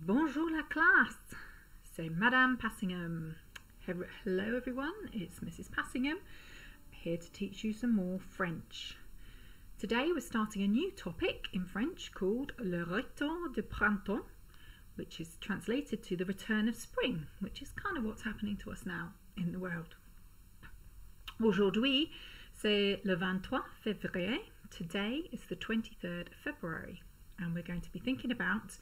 Bonjour la classe. C'est Madame Passingham. Hello everyone, it's Mrs. Passingham here to teach you some more French. Today we're starting a new topic in French called Le Retour de Printemps, which is translated to the return of spring, which is kind of what's happening to us now in the world. Aujourd'hui, c'est le 23 février. Today is the 23rd of February, and we're going to be thinking about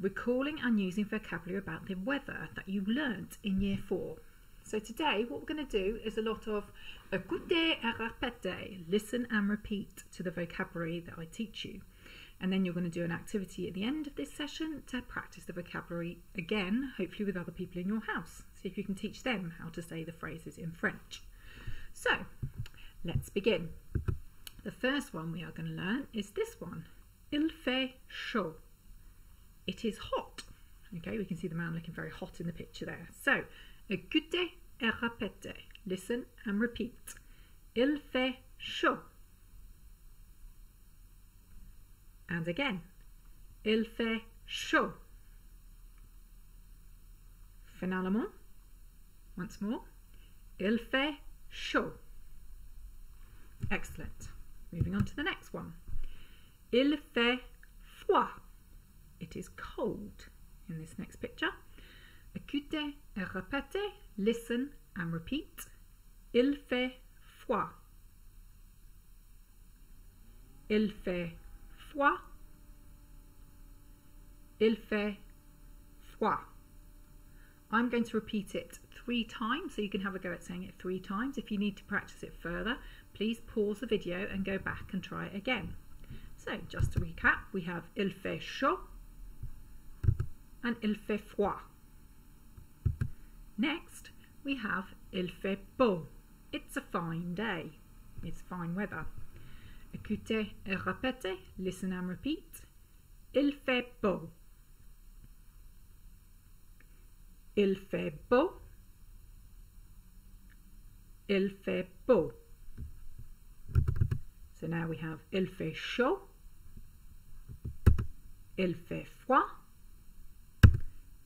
recalling and using vocabulary about the weather that you learnt in year four. So today what we're going to do is a lot of écouter et répéter, listen and repeat to the vocabulary that I teach you. And then you're going to do an activity at the end of this session to practice the vocabulary again, hopefully with other people in your house. See if you can teach them how to say the phrases in French. So, let's begin. The first one we are going to learn is this one. Il fait chaud it is hot. Okay, we can see the man looking very hot in the picture there. So, écoutez et répétez. Listen and repeat. Il fait chaud. And again. Il fait chaud. Finalement. Once more. Il fait chaud. Excellent. Moving on to the next one. Il fait froid it is cold in this next picture. Écoutez et répétez, listen and repeat. Il fait froid. Il fait froid. Il fait froid. I'm going to repeat it three times so you can have a go at saying it three times. If you need to practice it further, please pause the video and go back and try it again. So just to recap, we have il fait chaud, and il fait froid. Next, we have il fait beau. It's a fine day. It's fine weather. Écoutez et répétez. Listen and repeat. Il fait beau. Il fait beau. Il fait beau. So now we have il fait chaud. Il fait froid.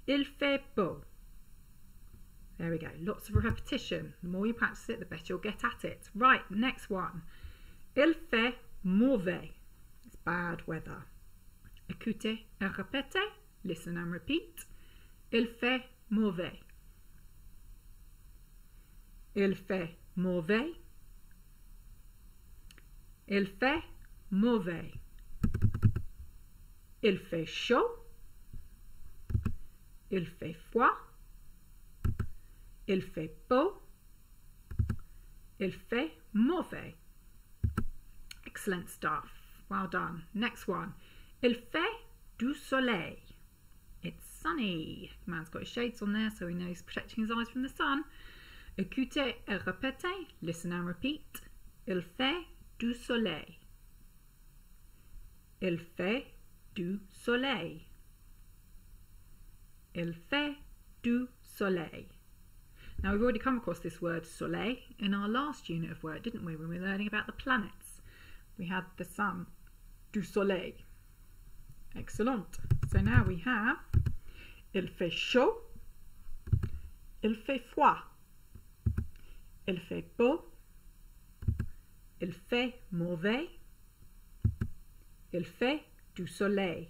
Il fait beau. There we go. Lots of repetition. The more you practice it, the better you'll get at it. Right, next one. Il fait mauvais. It's bad weather. Écoutez et répétez. Listen and repeat. Il fait mauvais. Il fait mauvais. Il fait mauvais. Il fait chaud. Il fait froid. Il fait beau. Il fait mauvais. Excellent stuff. Well done. Next one. Il fait du soleil. It's sunny. Man's got his shades on there so he knows he's protecting his eyes from the sun. Écoutez et répétez. Listen and repeat. Il fait du soleil. Il fait du soleil. Il fait du soleil. Now we've already come across this word soleil in our last unit of work, didn't we, when we were learning about the planets. We had the sun, du soleil. Excellent. So now we have il fait chaud, il fait froid, il fait beau, il fait mauvais, il fait du soleil.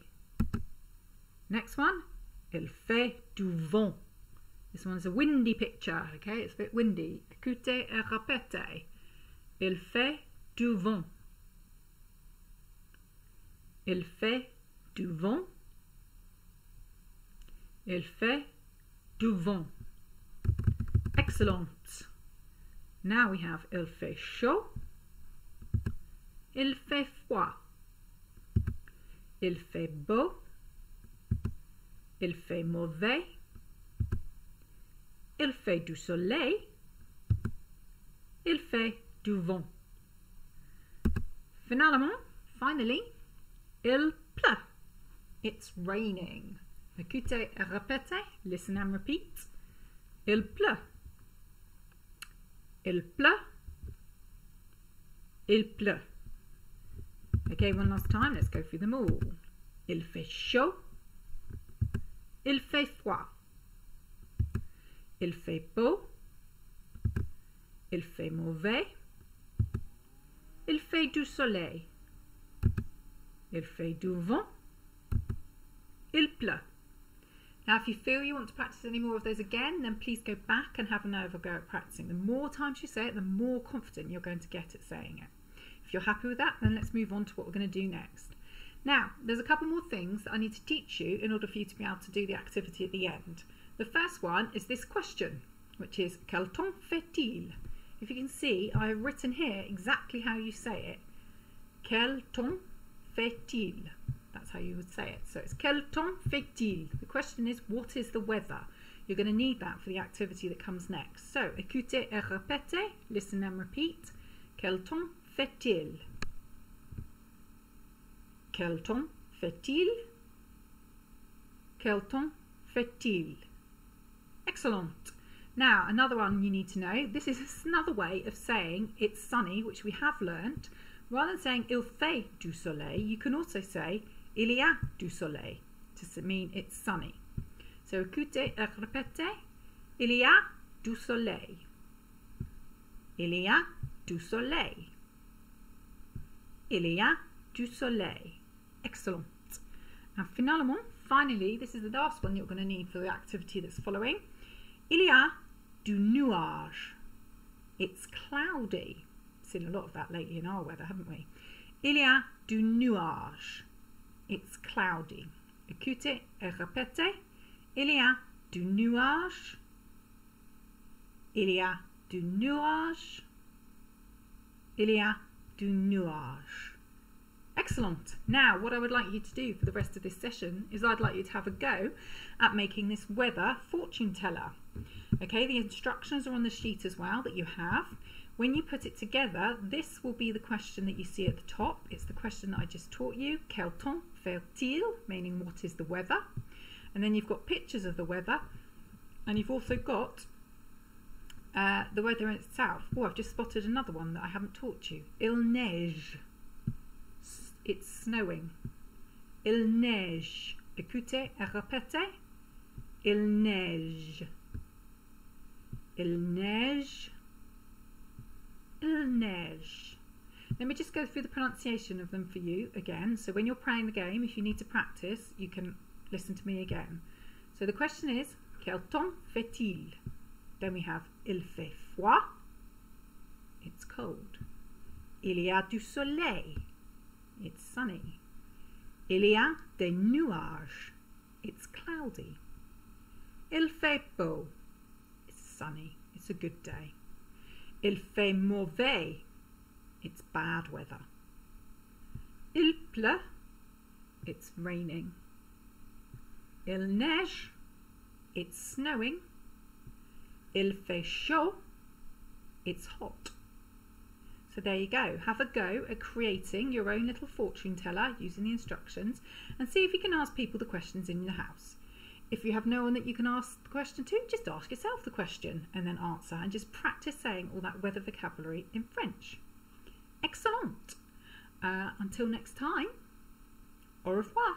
Next one, Il fait du vent. This one's a windy picture, okay? It's a bit windy. Écoutez et répétez. Il fait du vent. Il fait du vent. Il fait du vent. Excellent. Now we have il fait chaud. Il fait froid. Il fait beau. Il fait mauvais. Il fait du soleil. Il fait du vent. Finalement, finally, il pleut. It's raining. Écoutez et répétez. Listen and repeat. Il pleut. Il pleut. Il pleut. Okay, one last time. Let's go through them all. Il fait chaud. Il fait froid. Il fait beau. Il fait mauvais. Il fait du soleil. Il fait du vent. Il pleut. Now, if you feel you want to practice any more of those again, then please go back and have another go at practicing. The more times you say it, the more confident you're going to get at saying it. If you're happy with that, then let's move on to what we're going to do next. Now, there's a couple more things that I need to teach you in order for you to be able to do the activity at the end. The first one is this question, which is Quel temps fait-il? If you can see, I have written here exactly how you say it. Quel temps fait-il? That's how you would say it. So it's Quel temps fait-il? The question is, what is the weather? You're going to need that for the activity that comes next. So, écoutez et répétez, listen and repeat. Quel temps fait-il? Temps fait-il? Temps fait-il? Excellent. Now, another one you need to know. This is another way of saying it's sunny, which we have learnt. Rather than saying il fait du soleil, you can also say il y a du soleil to mean it's sunny. So écoutez et répétez. Il y a du soleil. Il y a du soleil. Il y a du soleil. Excellent. And finalement, finally, this is the last one you're going to need for the activity that's following. Il y a du nuage. It's cloudy. Seen a lot of that lately in our weather, haven't we? Il y a du nuage. It's cloudy. Écoutez et répétez. Il y a du nuage. Il y a du nuage. Il y a du nuage. Excellent. Now, what I would like you to do for the rest of this session is I'd like you to have a go at making this weather fortune teller. Okay, the instructions are on the sheet as well that you have. When you put it together, this will be the question that you see at the top. It's the question that I just taught you. Quel temps fait-il? Meaning what is the weather? And then you've got pictures of the weather. And you've also got uh, the weather itself. Oh, I've just spotted another one that I haven't taught you. Il neige. It's snowing. Il neige. Écoutez et répétez. Il neige. Il neige. Il neige. Let me just go through the pronunciation of them for you again. So when you're playing the game, if you need to practice, you can listen to me again. So the question is, quel temps fait-il? Then we have il fait froid. It's cold. Il y a du soleil. It's sunny. Il y a des nuages. It's cloudy. Il fait beau. It's sunny. It's a good day. Il fait mauvais. It's bad weather. Il pleut. It's raining. Il neige. It's snowing. Il fait chaud. It's hot. So there you go. Have a go at creating your own little fortune teller using the instructions and see if you can ask people the questions in your house. If you have no one that you can ask the question to, just ask yourself the question and then answer and just practice saying all that weather vocabulary in French. Excellent. Uh, until next time, au revoir.